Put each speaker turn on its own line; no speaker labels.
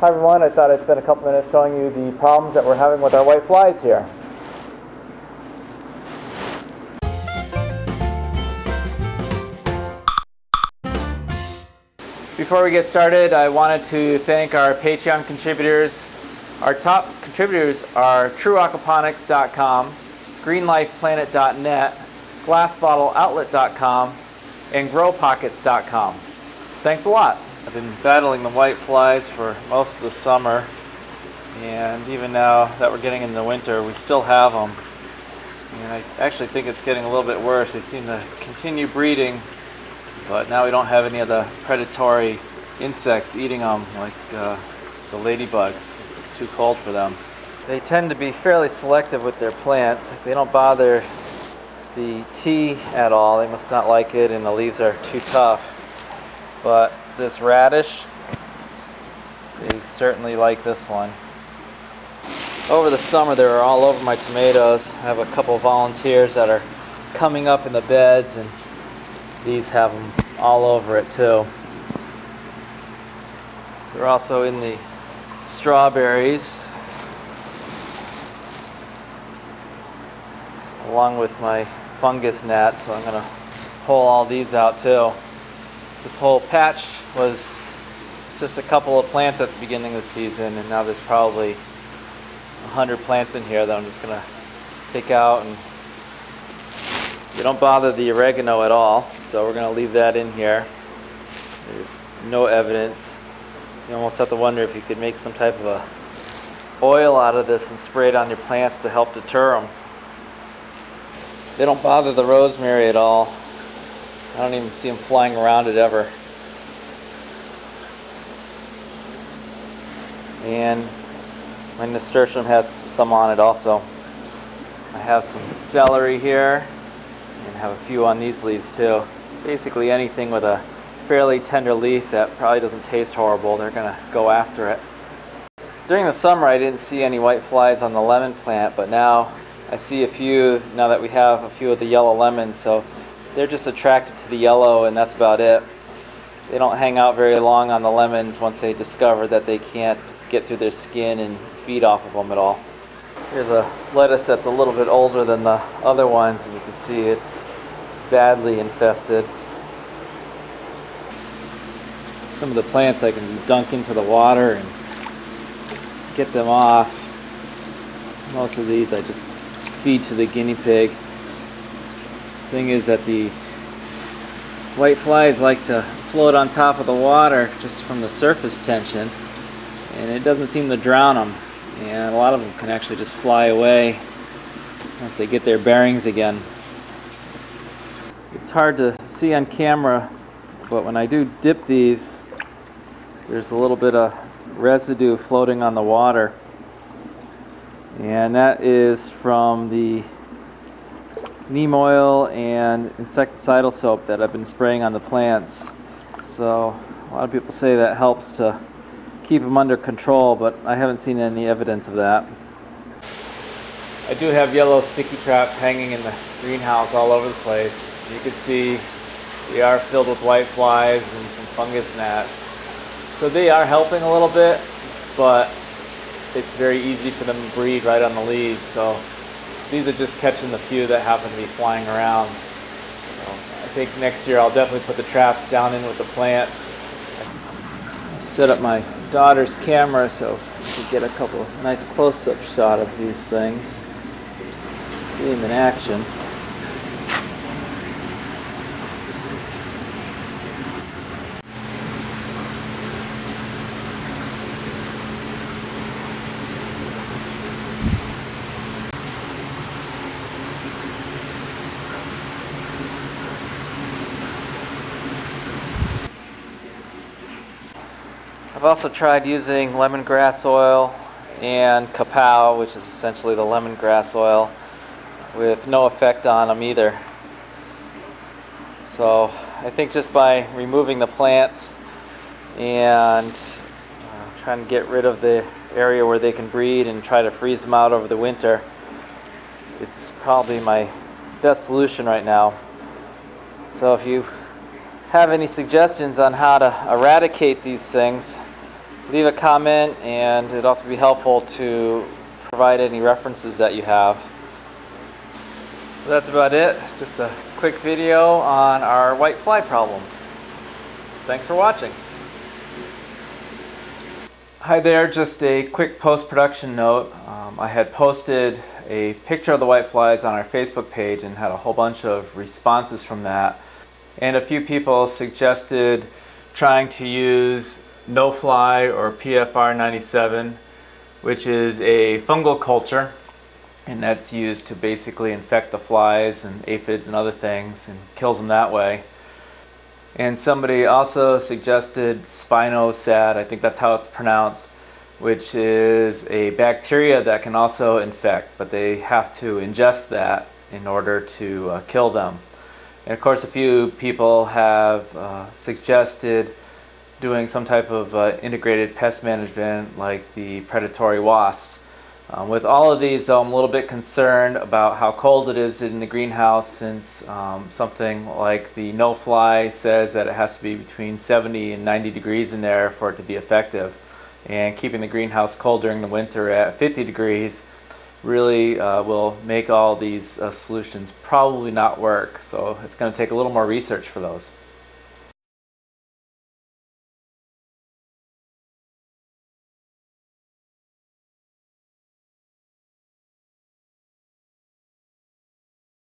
Hi everyone, I thought I'd spend a couple minutes showing you the problems that we're having with our white flies here. Before we get started, I wanted to thank our Patreon contributors. Our top contributors are TrueAquaponics.com, GreenLifePlanet.net, GlassBottleOutlet.com, and GroPockets.com. Thanks a lot. I've been battling the white flies for most of the summer, and even now that we're getting into winter, we still have them. And I actually think it's getting a little bit worse. They seem to continue breeding, but now we don't have any of the predatory insects eating them like uh, the ladybugs since it's too cold for them. They tend to be fairly selective with their plants. They don't bother the tea at all. They must not like it and the leaves are too tough. But this radish, they certainly like this one. Over the summer they were all over my tomatoes. I have a couple volunteers that are coming up in the beds and these have them all over it too. They're also in the strawberries along with my fungus gnat so I'm going to pull all these out too. This whole patch was just a couple of plants at the beginning of the season and now there's probably 100 plants in here that I'm just going to take out and they don't bother the oregano at all so we're going to leave that in here. There's no evidence. You almost have to wonder if you could make some type of a oil out of this and spray it on your plants to help deter them. They don't bother the rosemary at all. I don't even see them flying around it ever. And my nasturtium has some on it also. I have some celery here and have a few on these leaves too. Basically anything with a fairly tender leaf that probably doesn't taste horrible, they're going to go after it. During the summer I didn't see any white flies on the lemon plant, but now I see a few now that we have a few of the yellow lemons, so they're just attracted to the yellow and that's about it. They don't hang out very long on the lemons once they discover that they can't get through their skin and feed off of them at all. Here's a lettuce that's a little bit older than the other ones and you can see it's badly infested. Some of the plants I can just dunk into the water and get them off. Most of these I just feed to the guinea pig. Thing is that the white flies like to float on top of the water just from the surface tension and it doesn't seem to drown them and a lot of them can actually just fly away once they get their bearings again. It's hard to see on camera but when I do dip these there's a little bit of residue floating on the water and that is from the neem oil and insecticidal soap that I've been spraying on the plants so a lot of people say that helps to keep them under control but I haven't seen any evidence of that. I do have yellow sticky traps hanging in the greenhouse all over the place. You can see we are filled with white flies and some fungus gnats. So they are helping a little bit, but it's very easy for them to breed right on the leaves. So these are just catching the few that happen to be flying around. So I think next year I'll definitely put the traps down in with the plants. I'll set up my daughter's camera so we can get a couple nice close-up shot of these things. See them in action. I've also tried using lemongrass oil and kapow, which is essentially the lemongrass oil, with no effect on them either. So I think just by removing the plants and uh, trying to get rid of the area where they can breed and try to freeze them out over the winter, it's probably my best solution right now. So if you have any suggestions on how to eradicate these things, leave a comment and it'd also be helpful to provide any references that you have. So that's about it. Just a quick video on our white fly problem. Thanks for watching. Hi there, just a quick post-production note. Um, I had posted a picture of the white flies on our Facebook page and had a whole bunch of responses from that. And a few people suggested trying to use no-fly or PFR 97, which is a fungal culture. And that's used to basically infect the flies and aphids and other things and kills them that way. And somebody also suggested spinosad, I think that's how it's pronounced, which is a bacteria that can also infect, but they have to ingest that in order to uh, kill them. And of course, a few people have uh, suggested doing some type of uh, integrated pest management like the predatory wasps. Um, with all of these, I'm a little bit concerned about how cold it is in the greenhouse since um, something like the no-fly says that it has to be between 70 and 90 degrees in there for it to be effective. And keeping the greenhouse cold during the winter at 50 degrees really uh, will make all these uh, solutions probably not work. So it's going to take a little more research for those.